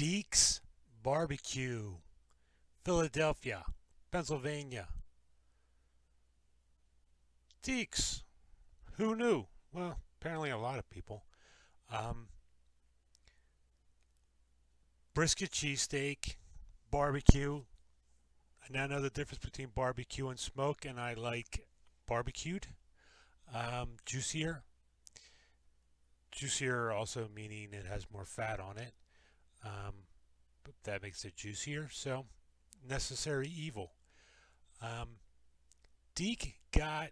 Deke's Barbecue, Philadelphia, Pennsylvania. Deke's. Who knew? Well, apparently a lot of people. Um, brisket cheesesteak, barbecue. I now know the difference between barbecue and smoke, and I like barbecued. Um, juicier. Juicier also meaning it has more fat on it. Um, that makes it juicier. So, necessary evil. Um, Deke got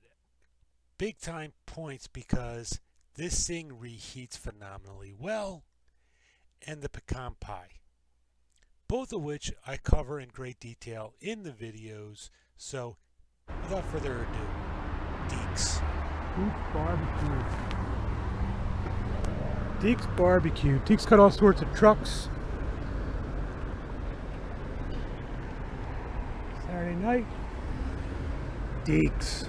big time points because this thing reheats phenomenally well and the pecan pie. Both of which I cover in great detail in the videos. So, without further ado, Deke's. Deke's Barbecue. Deke's Barbecue. Deke's got all sorts of trucks. Saturday night. Deke's.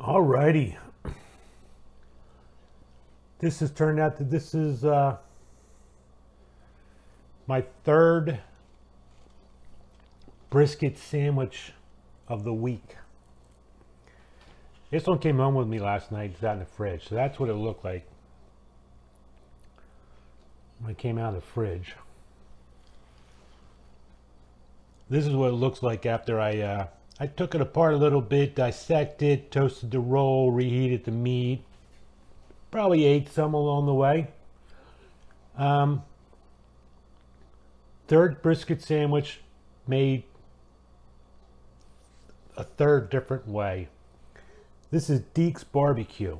Alrighty. This has turned out that this is uh, my third brisket sandwich of the week. This one came home with me last night. It's out in the fridge. So that's what it looked like when it came out of the fridge. This is what it looks like after I uh, I took it apart a little bit, dissected, toasted the roll, reheated the meat. Probably ate some along the way. Um, third brisket sandwich made a third different way. This is Deke's Barbecue.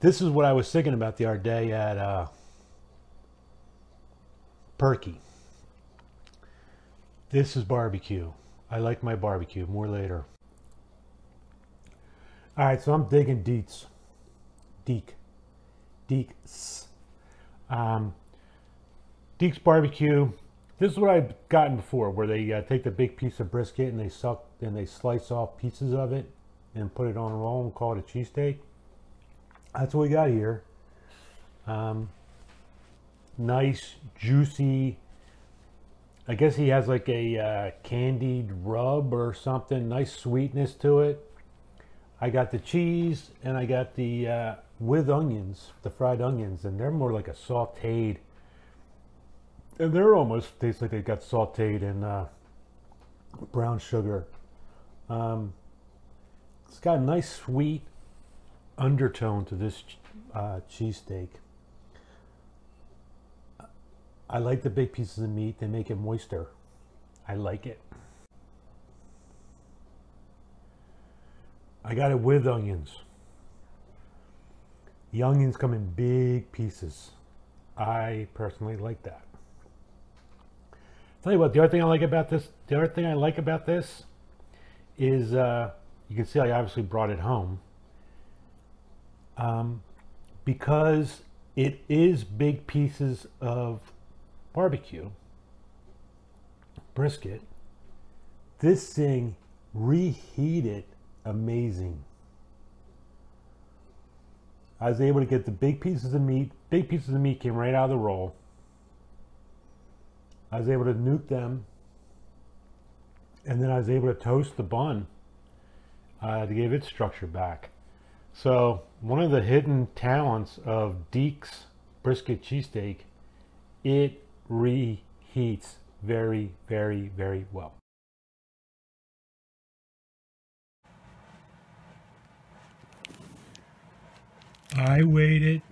This is what I was thinking about the other day at uh, Perky. This is barbecue. I like my barbecue. More later. All right, so I'm digging Deke's. Deke. Deke's. Um, Deke's Barbecue. This is what I've gotten before, where they uh, take the big piece of brisket and they suck and they slice off pieces of it and put it on a roll and call it a cheesesteak. That's what we got here. Um, nice, juicy. I guess he has like a uh, candied rub or something. Nice sweetness to it. I got the cheese and I got the uh, with onions, the fried onions, and they're more like a sauteed. And they're almost taste like they got sauteed in uh, brown sugar. Um, it's got a nice sweet undertone to this uh, cheesesteak. I like the big pieces of meat. They make it moister. I like it. I got it with onions. The onions come in big pieces. I personally like that. Tell you what, the other thing I like about this, the other thing I like about this is uh, you can see I obviously brought it home um, because it is big pieces of barbecue brisket. This thing reheated amazing. I was able to get the big pieces of meat. Big pieces of meat came right out of the roll. I was able to nuke them. And then I was able to toast the bun uh, to give its structure back. So one of the hidden talents of Deke's brisket cheesesteak, it reheats very, very, very well. I waited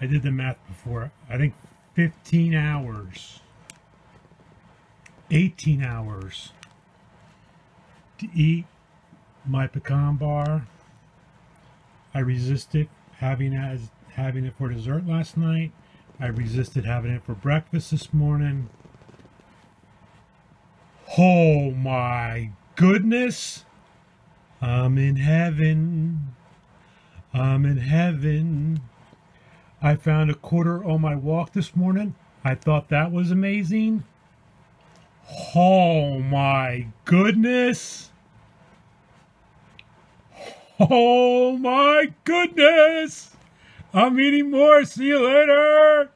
I did the math before. I think 15 hours 18 hours to eat my pecan bar. I resisted having as, having it for dessert last night. I resisted having it for breakfast this morning. Oh my goodness. I'm in heaven. I'm in heaven. I found a quarter on my walk this morning. I thought that was amazing. Oh my goodness. Oh my goodness! I'm eating more. See you later.